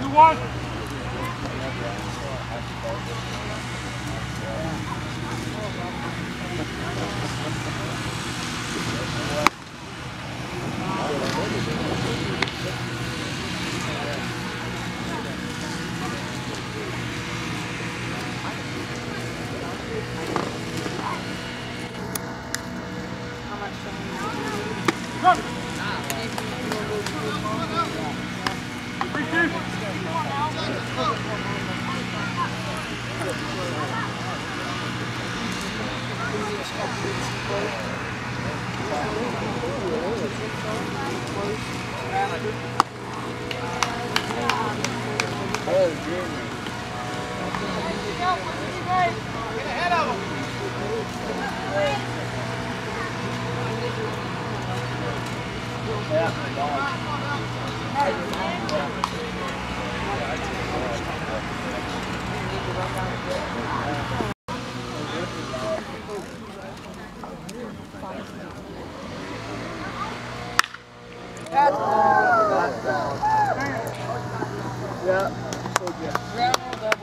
You won! dude. Oh, goodness. Yeah, so good.